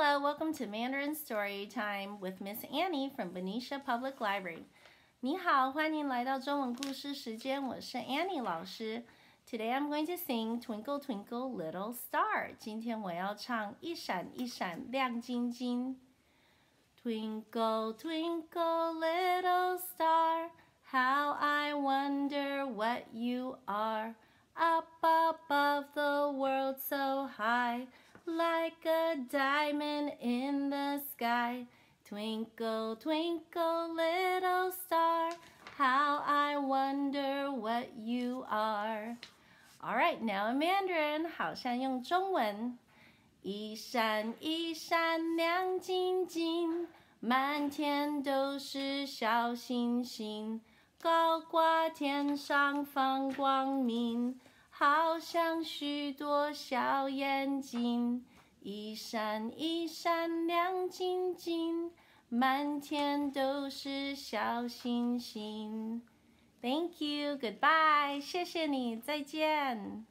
Hello, welcome to Mandarin Story Time with Miss Anny from Benicia Public Library. 你好，欢迎来到中文故事时间，我是 I'm going to sing Twinkle Twinkle Little Star。今天我要唱一闪一闪亮晶晶。Twinkle Twinkle Little Star, how I wonder what you are. Up above the world so high like a diamond in the sky. Twinkle, twinkle, little star, how I wonder what you are. All right, now in Mandarin，好像用中文。一闪一闪亮晶晶，满天都是小星星，高挂天上放光明。 好像许多小眼睛，一闪一闪亮晶晶，满天都是小星星。Thank you, goodbye，谢谢你，再见。